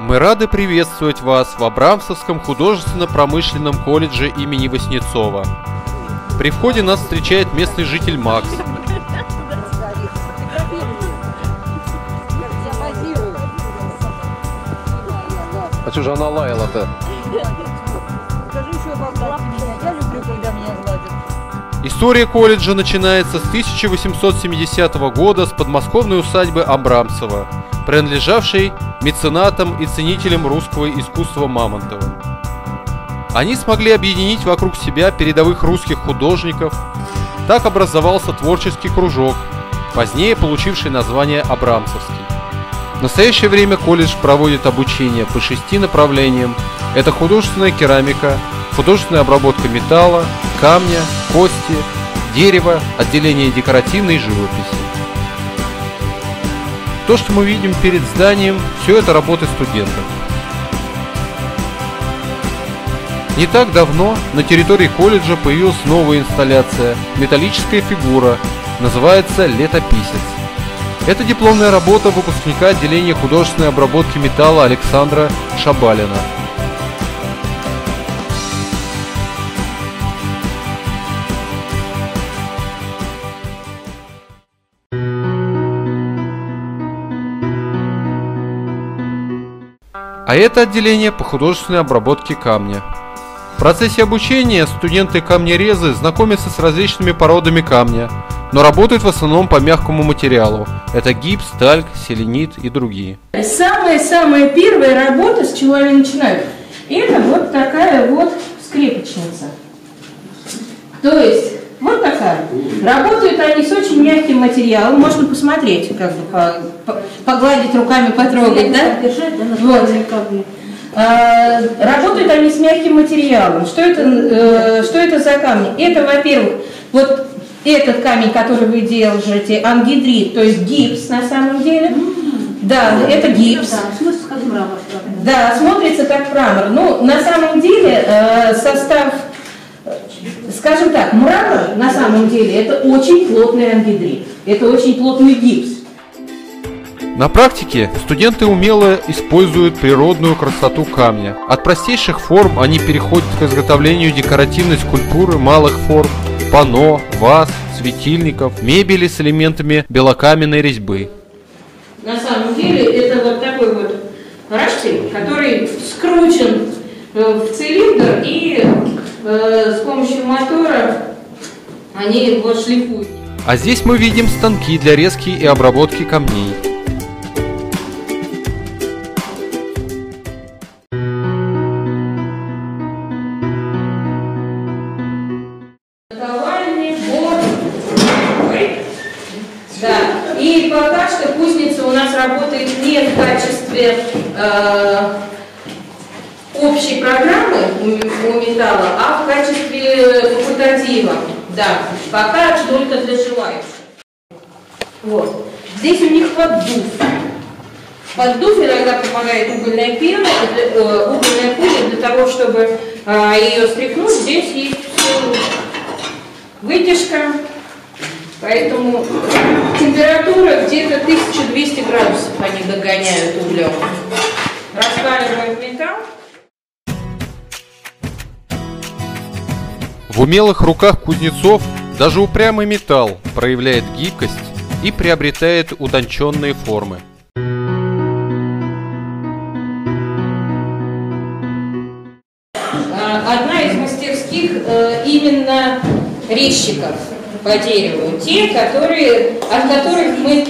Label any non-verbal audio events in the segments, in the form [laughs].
Мы рады приветствовать вас в Абрамсовском художественно-промышленном колледже имени Васнецова. При входе нас встречает местный житель Макс. А что же она лаяла-то? История колледжа начинается с 1870 года с подмосковной усадьбы Абрамцева, принадлежавшей меценатам и ценителям русского искусства Мамонтовым. Они смогли объединить вокруг себя передовых русских художников. Так образовался творческий кружок, позднее получивший название Абрамцевский. В настоящее время колледж проводит обучение по шести направлениям. Это художественная керамика, художественная обработка металла, камня, кости, дерева, отделение декоративной живописи. То, что мы видим перед зданием, все это работы студентов. Не так давно на территории колледжа появилась новая инсталляция – металлическая фигура, называется «Летописец». Это дипломная работа выпускника отделения художественной обработки металла Александра Шабалина. А это отделение по художественной обработке камня. В процессе обучения студенты камнерезы знакомятся с различными породами камня, но работают в основном по мягкому материалу. Это гипс, тальк, селенит и другие. Самая-самая первая работа, с чего они начинают, это вот такая вот скрепочница. То есть, вот такая. Работают они с очень мягким материалом, можно посмотреть, как бы по, по, погладить руками, потрогать, да? Вот. А, работают они с мягким материалом. Что это, э, что это за камни? Это, во-первых, вот этот камень, который вы держите, ангидрит, то есть гипс на самом деле. Да, это гипс. Да, смотрится как мрамор. Ну, на самом деле э, состав, скажем так, мрамор на самом деле это очень плотный ангидрит. Это очень плотный гипс. На практике студенты умело используют природную красоту камня. От простейших форм они переходят к изготовлению декоративной скульптуры малых форм, пано, ваз, светильников, мебели с элементами белокаменной резьбы. На самом деле это вот такой вот раштель, который скручен э, в цилиндр и с помощью мотора они вот шлифуют. А здесь мы видим станки для резки и обработки камней. Да. И пока что кузница у нас работает не в качестве э, общей программы у, металла, а в качестве факультатива. Да, пока только для желающих. Вот. Здесь у них поддув. Поддув иногда помогает угольная пена, э, угольная пуля для того, чтобы э, ее стряхнуть. Здесь есть вытяжка, Поэтому температура где-то 1200 градусов они догоняют углем. Раскаливаем металл. В умелых руках кузнецов даже упрямый металл проявляет гибкость и приобретает утонченные формы. А, одна из мастерских э, именно резчиков по дереву, те, которые, от которых мы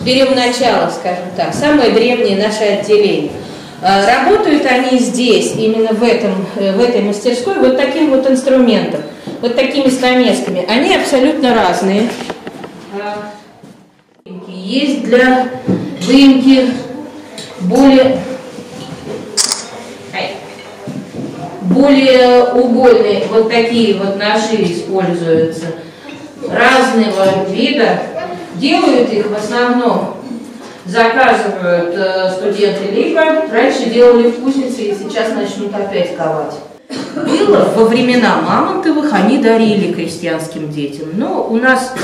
берем начало, скажем так, самое древнее наше отделение. А, работают они здесь, именно в, этом, э, в этой мастерской, вот таким вот инструментом, вот такими стамесками. Они абсолютно разные. А, есть для выемки более, более угольные, вот такие вот ножи используются разного вида. Делают их в основном, заказывают э, студенты, либо раньше делали в кузнице и сейчас начнут опять ковать. Было во времена Мамонтовых, они дарили крестьянским детям. Но у нас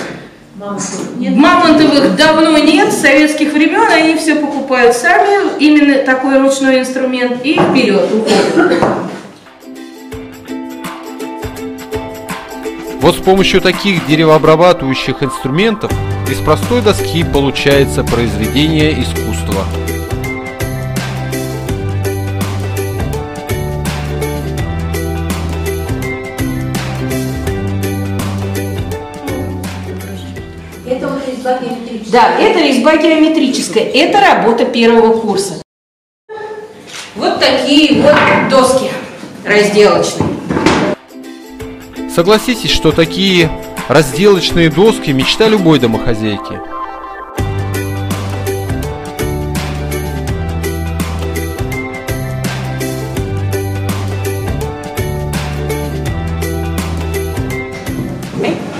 Мамонтовых давно нет, с советских времен они все покупают сами, именно такой ручной инструмент, и вперед уходят. Вот с помощью таких деревообрабатывающих инструментов из простой доски получается произведение искусства. Это уже резьба геометрическая. Да, это резьба геометрическая, это работа первого курса. Вот такие вот доски разделочные. Согласитесь, что такие разделочные доски – мечта любой домохозяйки.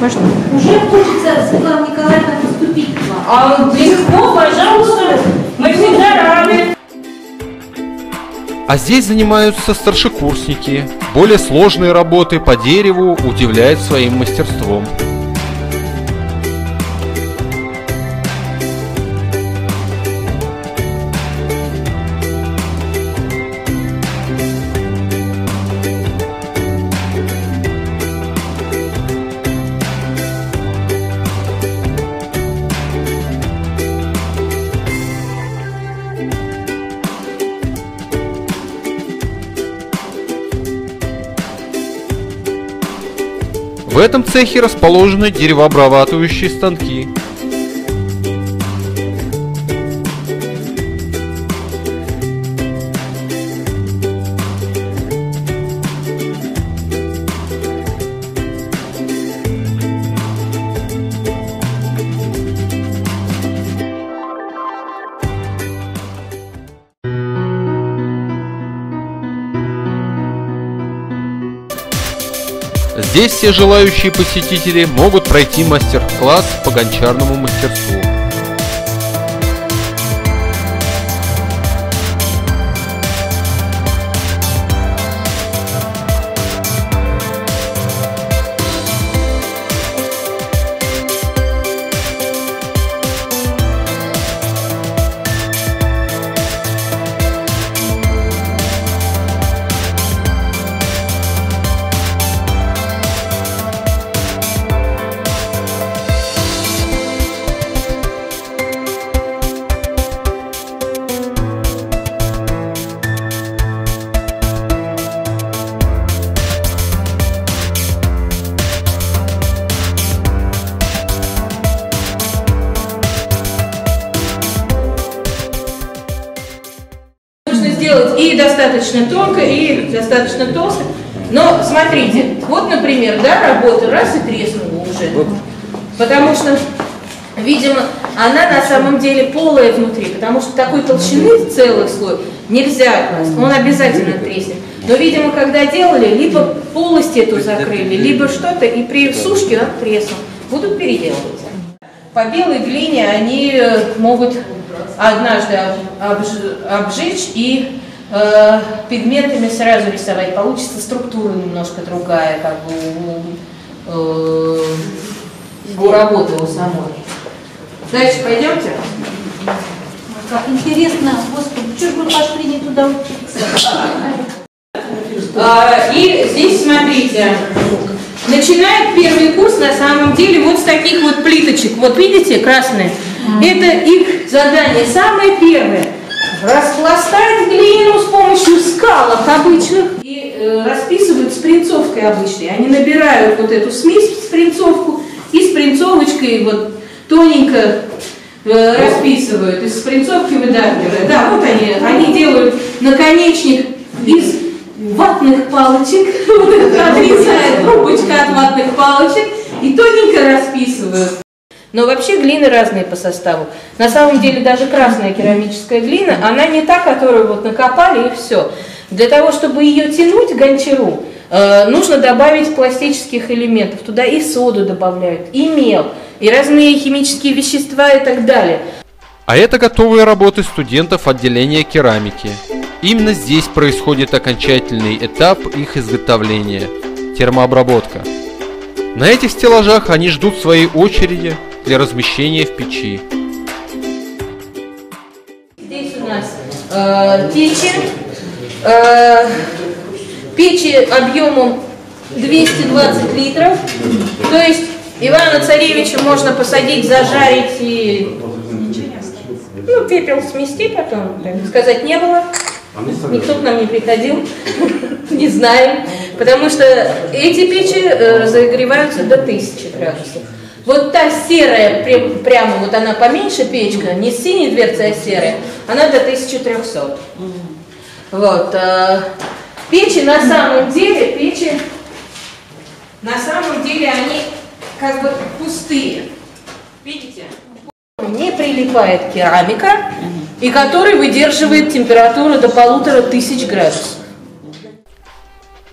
Можно? Уже хочется, Светлана Николаевна, поступить к вам. А легко, пожалуйста, мы всегда рады. А здесь занимаются старшекурсники. Более сложные работы по дереву удивляют своим мастерством. В этом цехе расположены деревообрабатывающие станки. Здесь все желающие посетители могут пройти мастер-класс по гончарному мастерству. Достаточно тонко, и достаточно толсто. Но смотрите, вот, например, да, работа раз и треснула уже. Потому что, видимо, она на самом деле полая внутри, потому что такой толщины целый слой нельзя класть, он обязательно треснет. Но, видимо, когда делали, либо полость эту закрыли, либо что-то, и при сушке он треснул. Будут переделывать. По белой глине они э, могут однажды об- обж- обжечь и э, пигментами сразу рисовать. Получится структура немножко другая, как бы у, э, у работы у самой. Дальше пойдемте. Как интересно, Господи, что же вы пошли не туда учиться? А, И здесь смотрите, начинает первый курс на самом деле вот с таких вот плиточек. Вот видите, красные? Это их задание самое первое. Распластать глину с помощью скалок обычных и э, расписывают спринцовкой обычной. Они набирают вот эту смесь, спринцовку, и спринцовочкой вот тоненько э, расписывают, из спринцовки выдавливают. Да, вот они, они делают наконечник из ватных палочек, [laughs] вот отрезает трубочка от ватных палочек и тоненько расписывают. Но вообще глины разные по составу. На самом деле даже красная керамическая глина, она не та, которую вот накопали и все. Для того, чтобы ее тянуть, гончару, э, нужно добавить пластических элементов. Туда и соду добавляют, и мел, и разные химические вещества и так далее. А это готовые работы студентов отделения керамики. Именно здесь происходит окончательный этап их изготовления – термообработка. На этих стеллажах они ждут своей очереди для размещения в печи. Здесь у нас э, печи. Э, печи объемом 220 литров. То есть Ивана Царевича можно посадить, зажарить и ну, пепел смести потом, сказать, не было. Никто к нам не приходил, [laughs] не знаем, потому что эти печи э, разогреваются до 1000 градусов. Вот та серая, прям- прямо вот она поменьше печка, не с синей дверцей, а серая, она до 1300. Вот. э, Печи на самом деле, печи, на самом деле они как бы пустые. Видите? Не прилипает керамика, и который выдерживает температуру до полутора тысяч градусов.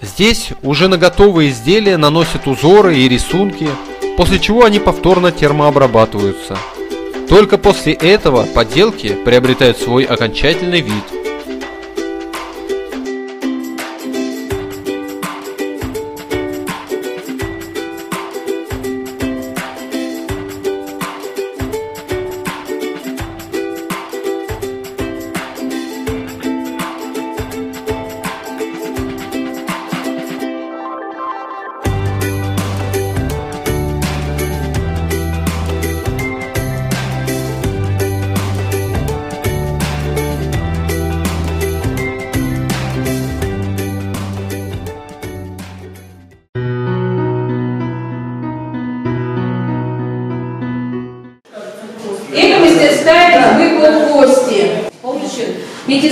Здесь уже на готовые изделия наносят узоры и рисунки, после чего они повторно термообрабатываются. Только после этого поделки приобретают свой окончательный вид.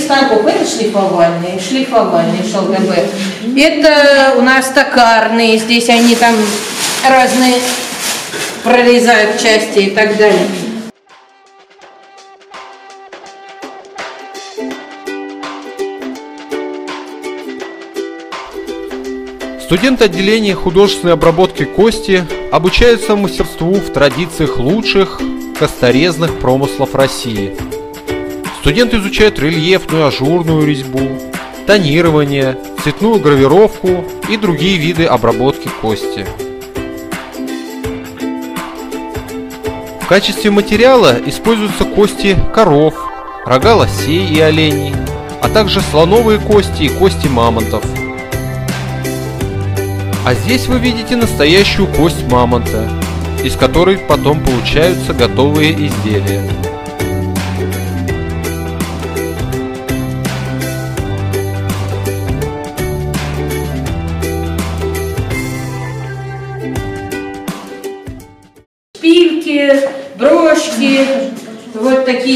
Станков. Это шлифовальные, шлифовальные ШЛГБ. Это у нас токарные. Здесь они там разные прорезают части и так далее. Студенты отделения художественной обработки кости обучаются мастерству в традициях лучших косторезных промыслов России. Студенты изучают рельефную ажурную резьбу, тонирование, цветную гравировку и другие виды обработки кости. В качестве материала используются кости коров, рога лосей и оленей, а также слоновые кости и кости мамонтов. А здесь вы видите настоящую кость мамонта, из которой потом получаются готовые изделия.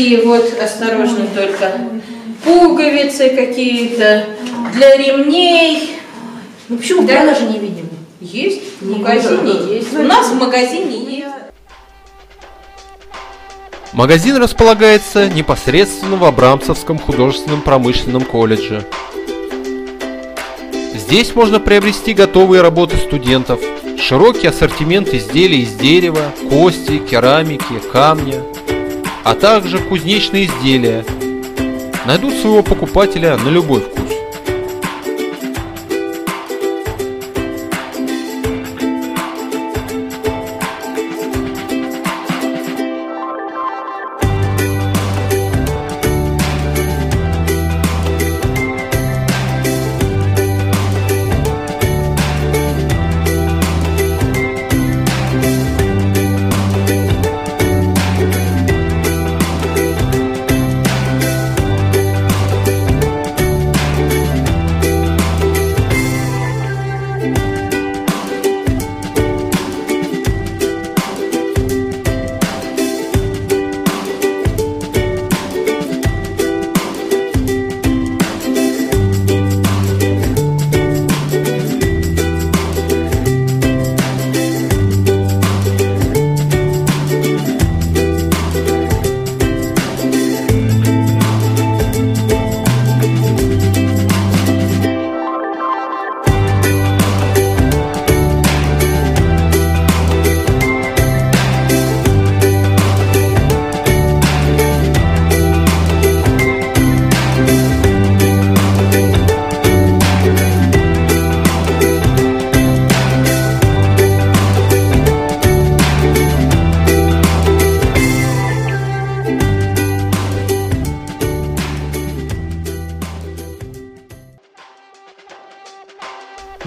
Такие вот, осторожно только, пуговицы какие-то, для ремней. Ну почему Да. продаже не видим? Есть, в магазине есть. У нас в магазине есть. Магазин располагается непосредственно в Абрамцевском художественном промышленном колледже. Здесь можно приобрести готовые работы студентов, широкий ассортимент изделий из дерева, кости, керамики, камня, а также кузнечные изделия. Найдут своего покупателя на любой вкус.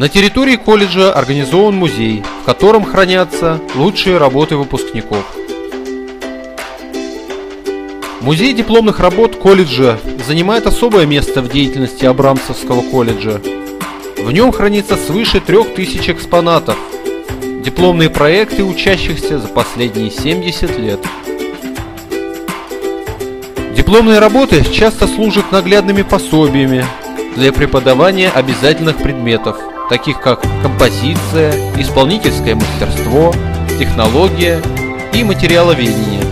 На территории колледжа организован музей, в котором хранятся лучшие работы выпускников. Музей дипломных работ колледжа занимает особое место в деятельности Абрамсовского колледжа. В нем хранится свыше трех тысяч экспонатов, дипломные проекты учащихся за последние 70 лет. Дипломные работы часто служат наглядными пособиями для преподавания обязательных предметов – таких как композиция, исполнительское мастерство, технология и материаловедение.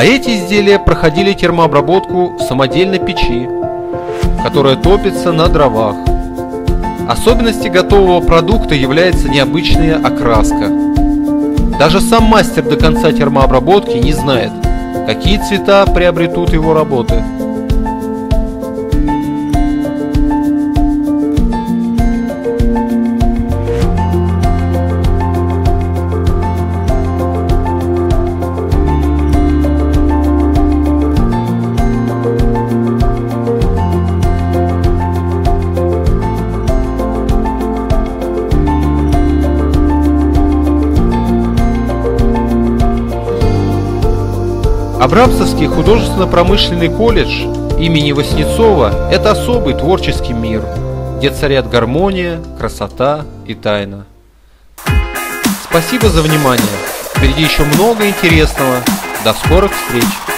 А эти изделия проходили термообработку в самодельной печи, которая топится на дровах. Особенностью готового продукта является необычная окраска. Даже сам мастер до конца термообработки не знает, какие цвета приобретут его работы. Абрамсовский художественно-промышленный колледж имени Васнецова – это особый творческий мир, где царят гармония, красота и тайна. Спасибо за внимание. Впереди еще много интересного. До скорых встреч!